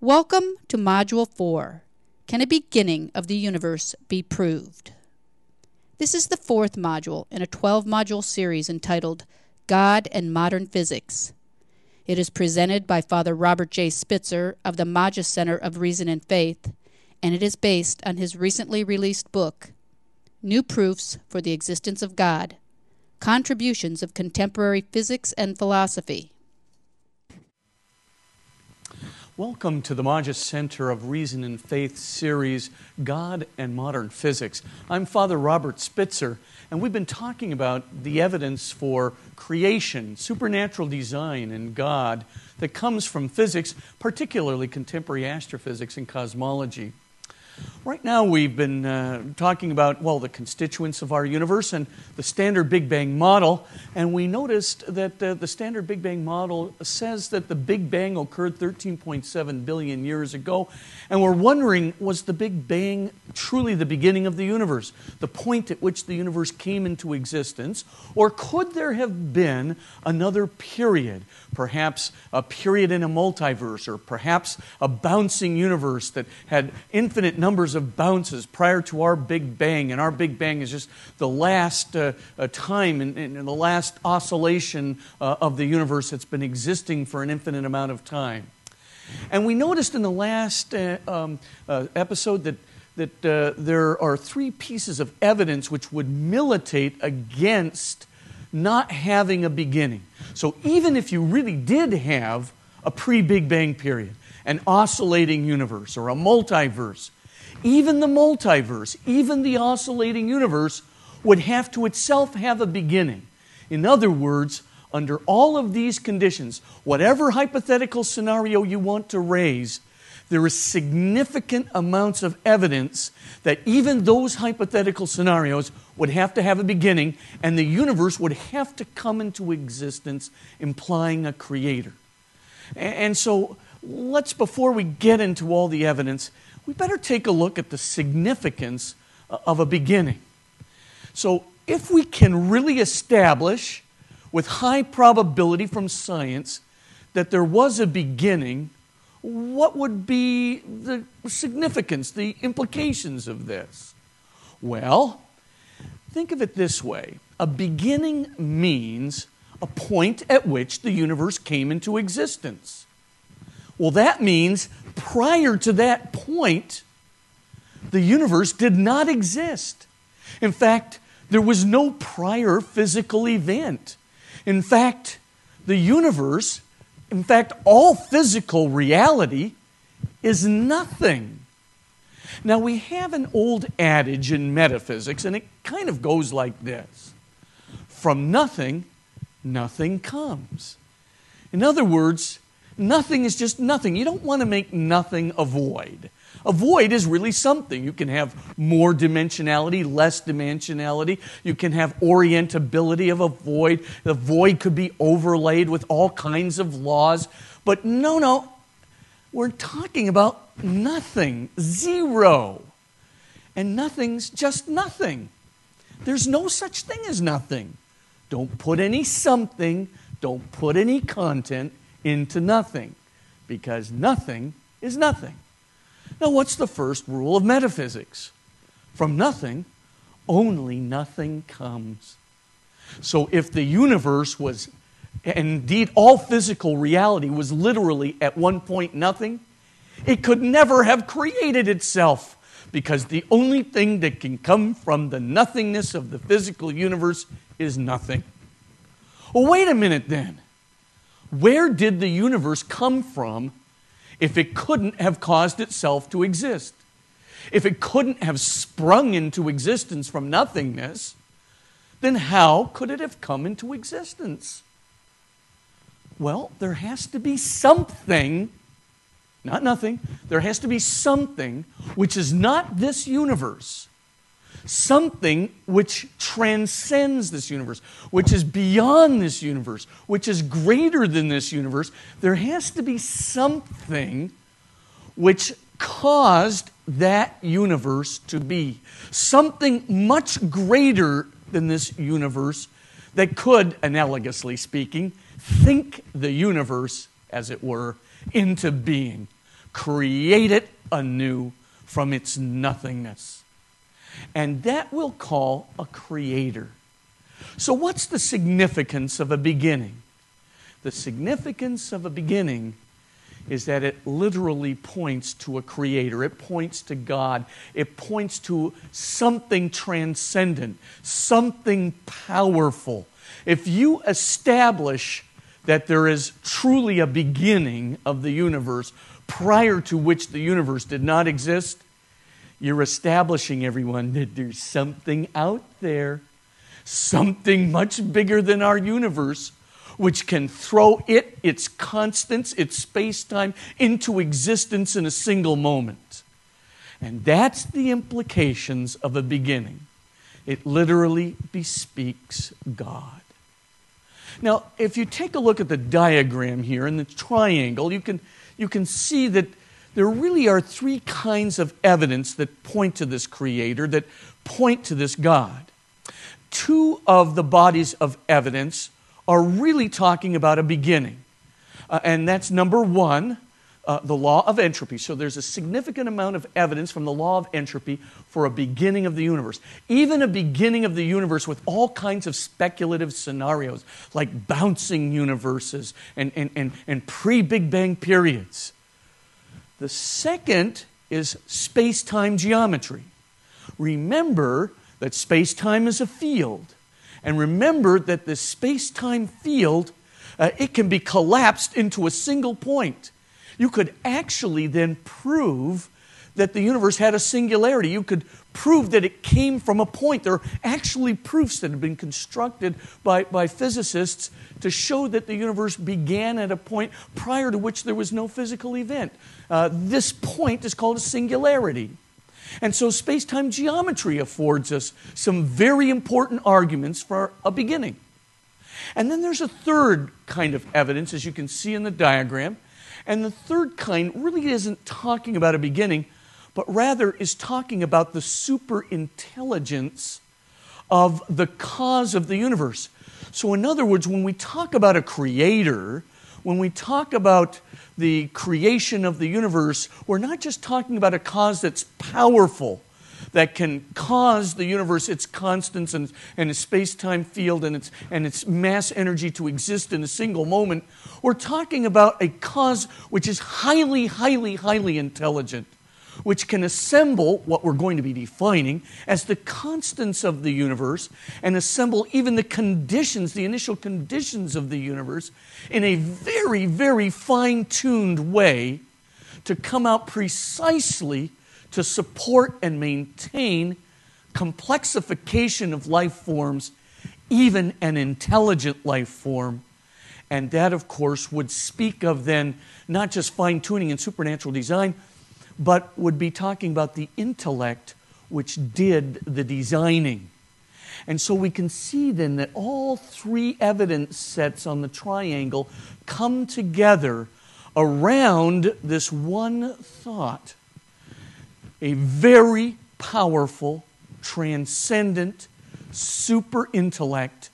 Welcome to Module 4 Can a Beginning of the Universe Be Proved? This is the fourth module in a 12 module series entitled God and Modern Physics. It is presented by Father Robert J. Spitzer of the Magis Center of Reason and Faith, and it is based on his recently released book, New Proofs for the Existence of God Contributions of Contemporary Physics and Philosophy. Welcome to the Magis Center of Reason and Faith series, God and Modern Physics. I'm Father Robert Spitzer, and we've been talking about the evidence for creation, supernatural design, and God that comes from physics, particularly contemporary astrophysics and cosmology. Right now, we've been uh, talking about, well, the constituents of our universe and the standard Big Bang model. And we noticed that uh, the standard Big Bang model says that the Big Bang occurred 13.7 billion years ago. And we're wondering was the Big Bang truly the beginning of the universe, the point at which the universe came into existence? Or could there have been another period, perhaps a period in a multiverse, or perhaps a bouncing universe that had infinite numbers of bounces prior to our Big Bang, and our Big Bang is just the last uh, uh, time and, the last oscillation uh, of the universe that's been existing for an infinite amount of time. And we noticed in the last uh, um, uh, episode that that uh, there are three pieces of evidence which would militate against not having a beginning. So even if you really did have a pre Big Bang period, an oscillating universe or a multiverse, even the multiverse, even the oscillating universe, would have to itself have a beginning. In other words, under all of these conditions, whatever hypothetical scenario you want to raise, there is significant amounts of evidence that even those hypothetical scenarios would have to have a beginning and the universe would have to come into existence, implying a creator. And so, let's, before we get into all the evidence, we better take a look at the significance of a beginning. So, if we can really establish with high probability from science that there was a beginning, what would be the significance, the implications of this? Well, think of it this way a beginning means a point at which the universe came into existence. Well, that means prior to that point, the universe did not exist. In fact, there was no prior physical event. In fact, the universe, in fact, all physical reality is nothing. Now, we have an old adage in metaphysics, and it kind of goes like this From nothing, nothing comes. In other words, Nothing is just nothing. You don't want to make nothing a void. A void is really something. You can have more dimensionality, less dimensionality. You can have orientability of a void. The void could be overlaid with all kinds of laws. But no, no, we're talking about nothing, zero. And nothing's just nothing. There's no such thing as nothing. Don't put any something, don't put any content into nothing because nothing is nothing. Now, what's the first rule of metaphysics? From nothing, only nothing comes. So, if the universe was, indeed all physical reality was literally at one point nothing, it could never have created itself because the only thing that can come from the nothingness of the physical universe is nothing. Well, wait a minute then. Where did the universe come from if it couldn't have caused itself to exist? If it couldn't have sprung into existence from nothingness, then how could it have come into existence? Well, there has to be something, not nothing, there has to be something which is not this universe something which transcends this universe, which is beyond this universe, which is greater than this universe, there has to be something which caused that universe to be. Something much greater than this universe that could, analogously speaking, think the universe, as it were, into being. create it anew from its nothingness. And that we'll call a creator. So, what's the significance of a beginning? The significance of a beginning is that it literally points to a creator. It points to God. It points to something transcendent, something powerful. If you establish that there is truly a beginning of the universe prior to which the universe did not exist, you're establishing, everyone, that there's something out there, something much bigger than our universe which can throw it, its constants, its space time into existence in a single moment. And that's the implications of a beginning. It literally bespeaks God. Now, if you take a look at the diagram here in the triangle, you can, you can see that there really are three kinds of evidence that point to this Creator, that point to this God. Two of the bodies of evidence are really talking about a beginning. Uh, and that's number one, uh, the law of entropy. So there's a significant amount of evidence from the law of entropy for a beginning of the universe. Even a beginning of the universe with all kinds of speculative scenarios, like bouncing universes and, and, and, and pre Big Bang periods. The second is space time geometry. Remember that space time is a field. And remember that the space time field, uh, it can be collapsed into a single point. You could actually then prove that the universe had a singularity. You could prove that it came from a point. There are actually proofs that have been constructed by, by physicists to show that the universe began at a point prior to which there was no physical event. Uh, this point is called a singularity. And so space time geometry affords us some very important arguments for a beginning. And then there's a third kind of evidence, as you can see in the diagram. And the third kind really isn't talking about a beginning, but rather is talking about the super intelligence of the cause of the universe. So, in other words, when we talk about a creator, when we talk about the creation of the universe, we're not just talking about a cause that's powerful, that can cause the universe, its constants and, and its space time field and its, and its mass energy to exist in a single moment. We're talking about a cause which is highly, highly, highly intelligent which can assemble what we're going to be defining as the constants of the universe and assemble even the conditions, the initial conditions of the universe, in a very, very fine tuned way to come out precisely to support and maintain complexification of life forms, even an intelligent life form. And that, of course, would speak of then not just fine tuning and supernatural design, but would be talking about the intellect which did the designing. And so we can see then that all three evidence sets on the triangle come together around this one thought a very powerful, transcendent, super intellect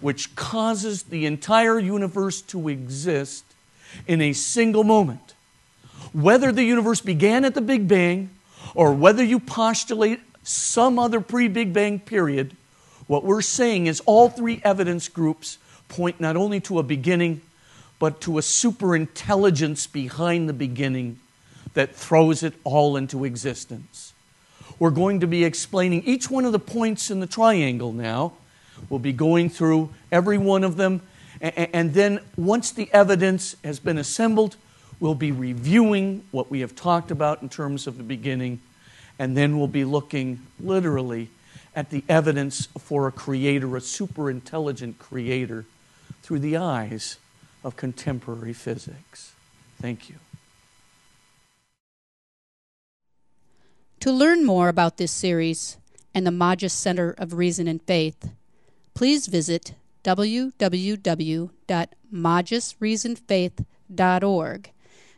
which causes the entire universe to exist in a single moment whether the universe began at the Big Bang or whether you postulate some other pre Big Bang period, what we're saying is all three evidence groups point not only to a beginning, but to a superintelligence behind the beginning that throws it all into existence. We're going to be explaining each one of the points in the triangle now. We'll be going through every one of them. And then, once the evidence has been assembled, We'll be reviewing what we have talked about in terms of the beginning, and then we'll be looking literally at the evidence for a creator, a super intelligent creator, through the eyes of contemporary physics. Thank you. To learn more about this series and the Magis Center of Reason and Faith, please visit www.magisreasonfaith.org